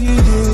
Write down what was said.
you do.